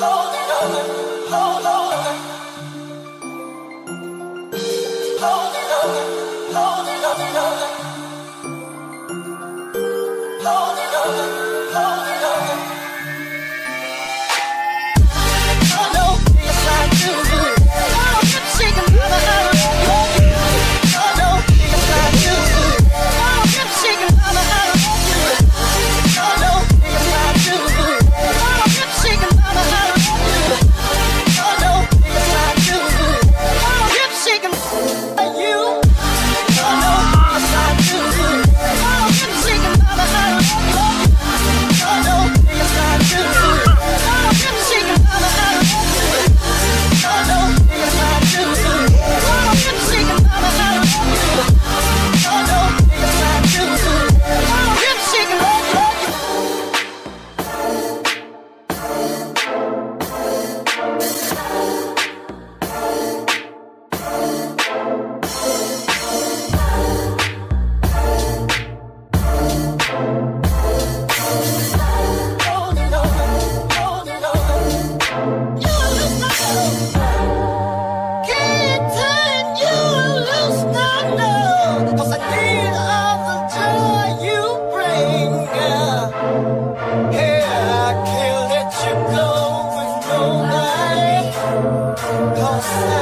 Hold it over, hold it over, hold it over. Oh,